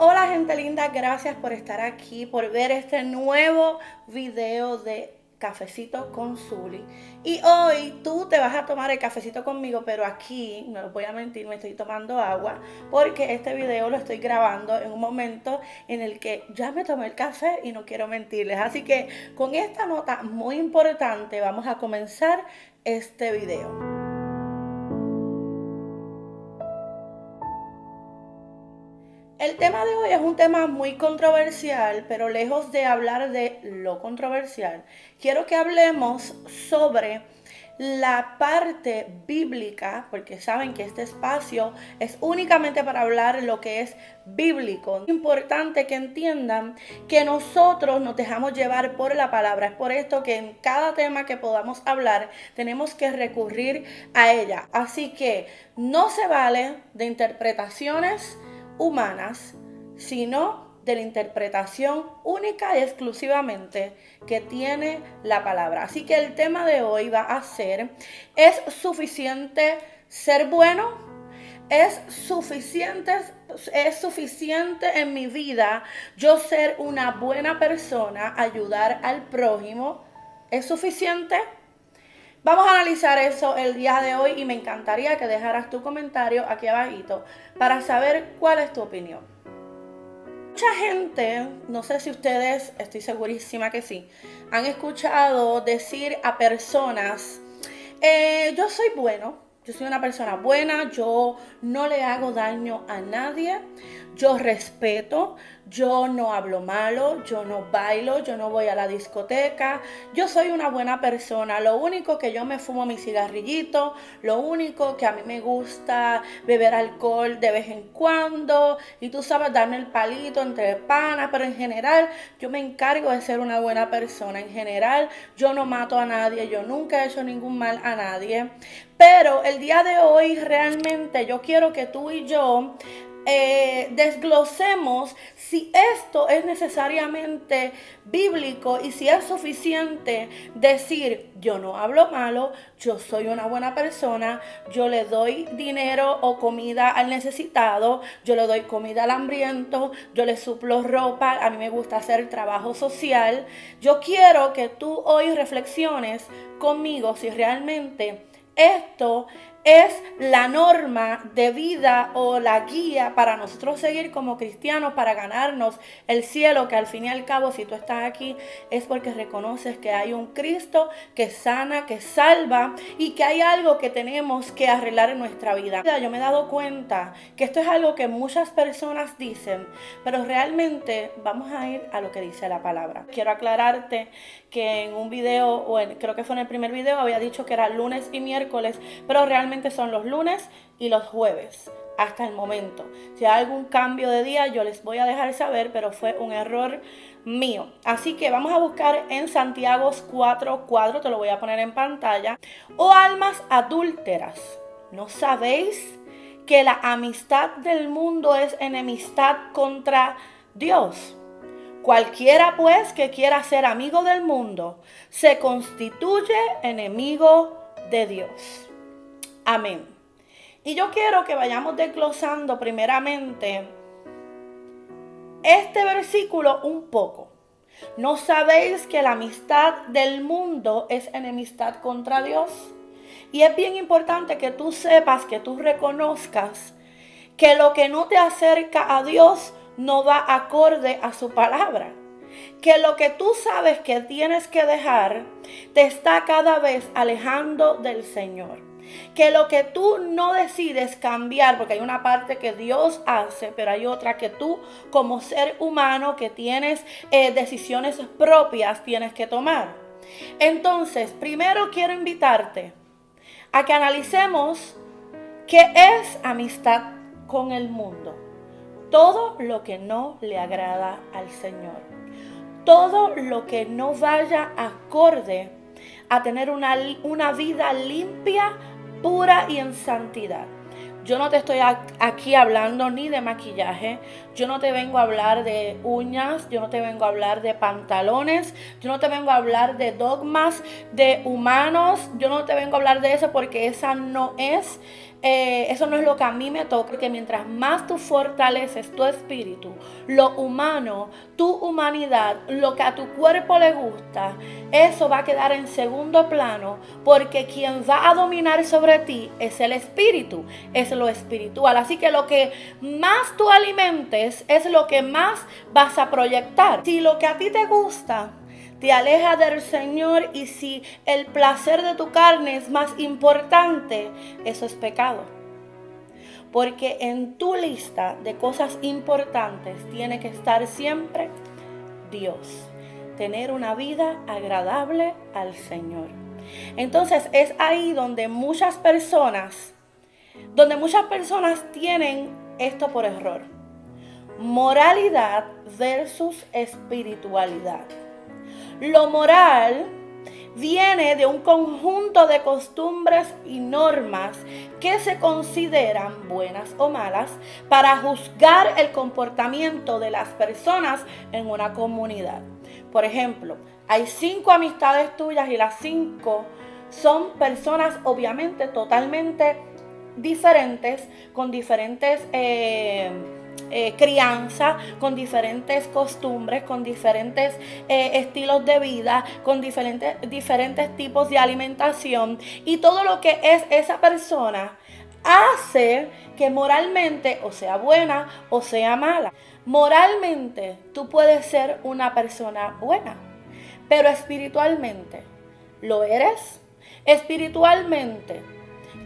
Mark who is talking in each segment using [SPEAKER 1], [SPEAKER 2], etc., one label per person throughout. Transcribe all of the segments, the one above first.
[SPEAKER 1] Hola gente linda, gracias por estar aquí, por ver este nuevo video de Cafecito con Zuli. Y hoy tú te vas a tomar el cafecito conmigo, pero aquí, no lo voy a mentir, me estoy tomando agua porque este video lo estoy grabando en un momento en el que ya me tomé el café y no quiero mentirles. Así que con esta nota muy importante vamos a comenzar este video. El tema de hoy es un tema muy controversial, pero lejos de hablar de lo controversial, quiero que hablemos sobre la parte bíblica, porque saben que este espacio es únicamente para hablar lo que es bíblico. Es importante que entiendan que nosotros nos dejamos llevar por la palabra. Es por esto que en cada tema que podamos hablar tenemos que recurrir a ella. Así que no se vale de interpretaciones humanas, sino de la interpretación única y exclusivamente que tiene la palabra. Así que el tema de hoy va a ser, ¿es suficiente ser bueno? ¿Es suficiente, es suficiente en mi vida yo ser una buena persona, ayudar al prójimo? ¿Es suficiente? Vamos a analizar eso el día de hoy y me encantaría que dejaras tu comentario aquí abajito para saber cuál es tu opinión. Mucha gente, no sé si ustedes, estoy segurísima que sí, han escuchado decir a personas, eh, yo soy bueno, yo soy una persona buena, yo no le hago daño a nadie, yo respeto, yo no hablo malo, yo no bailo, yo no voy a la discoteca, yo soy una buena persona. Lo único que yo me fumo mi cigarrillito, lo único que a mí me gusta beber alcohol de vez en cuando y tú sabes darme el palito entre panas, pero en general yo me encargo de ser una buena persona. En general yo no mato a nadie, yo nunca he hecho ningún mal a nadie. Pero el día de hoy realmente yo quiero que tú y yo eh, desglosemos si esto es necesariamente bíblico y si es suficiente decir, yo no hablo malo, yo soy una buena persona, yo le doy dinero o comida al necesitado, yo le doy comida al hambriento, yo le suplo ropa, a mí me gusta hacer trabajo social. Yo quiero que tú hoy reflexiones conmigo si realmente esto es la norma de vida o la guía para nosotros seguir como cristianos, para ganarnos el cielo, que al fin y al cabo, si tú estás aquí, es porque reconoces que hay un Cristo que sana, que salva y que hay algo que tenemos que arreglar en nuestra vida. Yo me he dado cuenta que esto es algo que muchas personas dicen, pero realmente vamos a ir a lo que dice la palabra. Quiero aclararte que en un video, o creo que fue en el primer video, había dicho que era lunes y miércoles, pero realmente son los lunes y los jueves hasta el momento. Si hay algún cambio de día, yo les voy a dejar saber, pero fue un error mío. Así que vamos a buscar en Santiago 4.4, te lo voy a poner en pantalla. O almas adúlteras, ¿no sabéis que la amistad del mundo es enemistad contra Dios? Cualquiera pues que quiera ser amigo del mundo se constituye enemigo de Dios. Amén. Y yo quiero que vayamos desglosando primeramente este versículo un poco. ¿No sabéis que la amistad del mundo es enemistad contra Dios? Y es bien importante que tú sepas, que tú reconozcas que lo que no te acerca a Dios no va acorde a su palabra. Que lo que tú sabes que tienes que dejar te está cada vez alejando del Señor. Que lo que tú no decides cambiar, porque hay una parte que Dios hace, pero hay otra que tú como ser humano que tienes eh, decisiones propias tienes que tomar. Entonces, primero quiero invitarte a que analicemos qué es amistad con el mundo. Todo lo que no le agrada al Señor. Todo lo que no vaya acorde a tener una, una vida limpia pura y en santidad. Yo no te estoy aquí hablando ni de maquillaje, Yo no te vengo a hablar de uñas, yo no te vengo a hablar de pantalones, yo no te vengo a hablar de dogmas de humanos, yo no te vengo a hablar de eso porque esa no es eh, eso no es lo que a mí me toca, porque mientras más tú fortaleces tu espíritu, lo humano, tu humanidad, lo que a tu cuerpo le gusta, eso va a quedar en segundo plano, porque quien va a dominar sobre ti es el espíritu, es lo espiritual. Así que lo que más tú alimentes es lo que más vas a proyectar. Si lo que a ti te gusta te aleja del Señor y si el placer de tu carne es más importante, eso es pecado. Porque en tu lista de cosas importantes tiene que estar siempre Dios. Tener una vida agradable al Señor. Entonces es ahí donde muchas personas, donde muchas personas tienen esto por error. Moralidad versus espiritualidad. Lo moral viene de un conjunto de costumbres y normas que se consideran buenas o malas para juzgar el comportamiento de las personas en una comunidad. Por ejemplo, hay cinco amistades tuyas y las cinco son personas obviamente totalmente diferentes, con diferentes... Eh, eh, crianza, con diferentes costumbres, con diferentes eh, estilos de vida, con diferentes, diferentes tipos de alimentación y todo lo que es esa persona hace que moralmente o sea buena o sea mala. Moralmente tú puedes ser una persona buena, pero espiritualmente lo eres. Espiritualmente,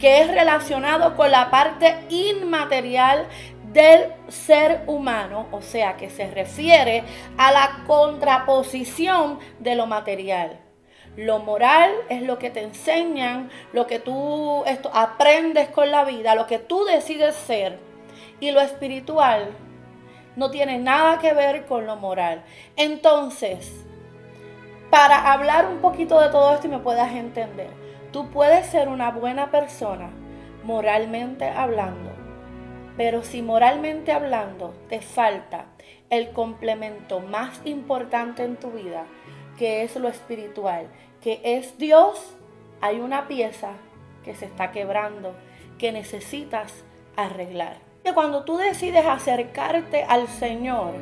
[SPEAKER 1] que es relacionado con la parte inmaterial del ser humano, o sea que se refiere a la contraposición de lo material. Lo moral es lo que te enseñan, lo que tú aprendes con la vida, lo que tú decides ser. Y lo espiritual no tiene nada que ver con lo moral. Entonces, para hablar un poquito de todo esto y me puedas entender, tú puedes ser una buena persona moralmente hablando pero si moralmente hablando te falta el complemento más importante en tu vida, que es lo espiritual, que es Dios, hay una pieza que se está quebrando, que necesitas arreglar. Que cuando tú decides acercarte al Señor,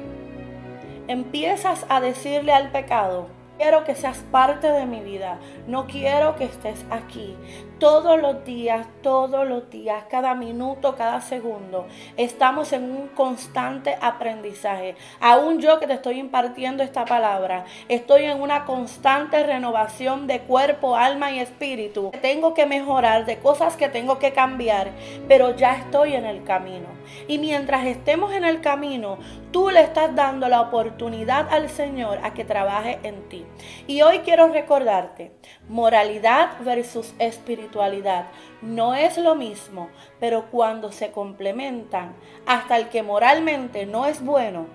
[SPEAKER 1] empiezas a decirle al pecado, quiero que seas parte de mi vida. No quiero que estés aquí. Todos los días, todos los días, cada minuto, cada segundo, estamos en un constante aprendizaje. Aún yo que te estoy impartiendo esta palabra, estoy en una constante renovación de cuerpo, alma y espíritu. Tengo que mejorar de cosas que tengo que cambiar, pero ya estoy en el camino. Y mientras estemos en el camino, tú le estás dando la oportunidad al Señor a que trabaje en ti. Y hoy quiero recordarte, moralidad versus espiritualidad no es lo mismo, pero cuando se complementan, hasta el que moralmente no es bueno,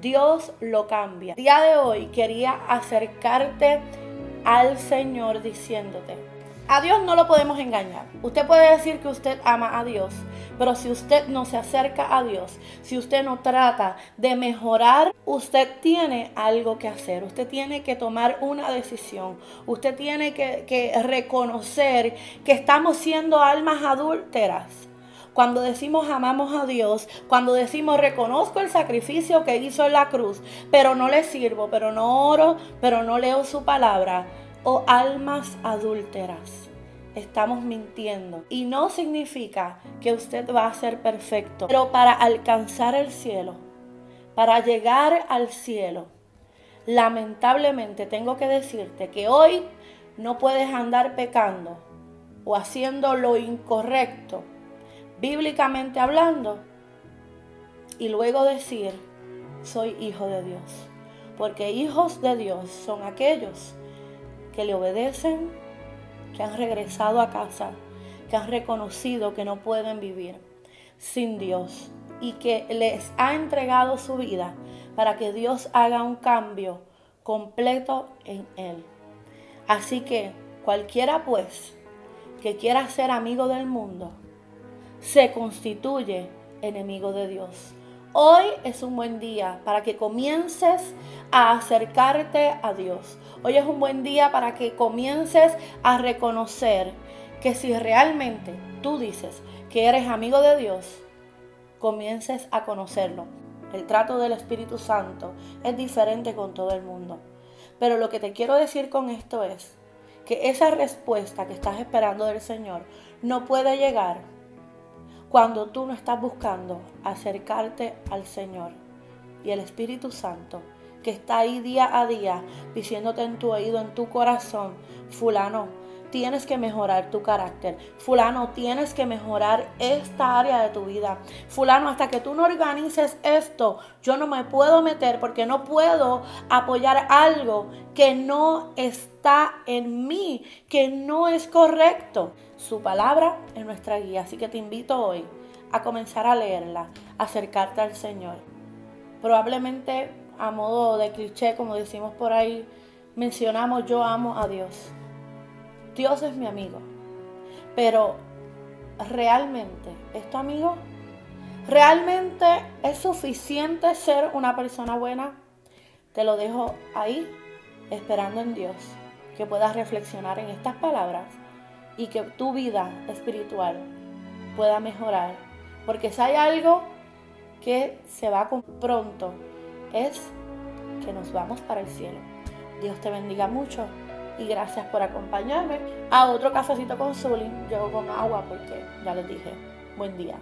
[SPEAKER 1] Dios lo cambia. El día de hoy quería acercarte al Señor diciéndote, a Dios no lo podemos engañar. Usted puede decir que usted ama a Dios, pero si usted no se acerca a Dios, si usted no trata de mejorar, usted tiene algo que hacer. Usted tiene que tomar una decisión. Usted tiene que, reconocer que estamos siendo almas adúlteras cuando decimos amamos a Dios, cuando decimos reconozco el sacrificio que hizo en la cruz, pero no le sirvo, pero no oro, pero no leo su palabra, o almas adúlteras. Estamos mintiendo. Y no significa que usted va a ser perfecto. Pero para alcanzar el cielo, para llegar al cielo, lamentablemente tengo que decirte que hoy no puedes andar pecando o haciendo lo incorrecto, bíblicamente hablando, y luego decir, soy hijo de Dios. Porque hijos de Dios son aquellos que le obedecen, que han regresado a casa, que han reconocido que no pueden vivir sin Dios y que les ha entregado su vida para que Dios haga un cambio completo en él. Así que cualquiera pues que quiera ser amigo del mundo, se constituye enemigo de Dios. Hoy es un buen día para que comiences a acercarte a Dios. Hoy es un buen día para que comiences a reconocer que si realmente tú dices que eres amigo de Dios, comiences a conocerlo. El trato del Espíritu Santo es diferente con todo el mundo. Pero lo que te quiero decir con esto es que esa respuesta que estás esperando del Señor no puede llegar cuando tú no estás buscando acercarte al Señor y el Espíritu Santo que está ahí día a día diciéndote en tu oído, en tu corazón, fulano, tienes que mejorar tu carácter. Fulano, tienes que mejorar esta área de tu vida. Fulano, hasta que tú no organices esto, yo no me puedo meter porque no puedo apoyar algo que no está en mí, que no es correcto. Su palabra es nuestra guía, así que te invito hoy a comenzar a leerla, acercarte al Señor. Probablemente a modo de cliché, como decimos por ahí, mencionamos yo amo a Dios. Dios es mi amigo. Pero realmente, ¿es tu amigo? ¿Realmente es suficiente ser una persona buena? Te lo dejo ahí, esperando en Dios, que puedas reflexionar en estas palabras y que tu vida espiritual pueda mejorar. Porque si hay algo que se va con pronto, es que nos vamos para el cielo. Dios te bendiga mucho y gracias por acompañarme a otro cafecito con Zully. Yo con agua porque ya les dije, buen día.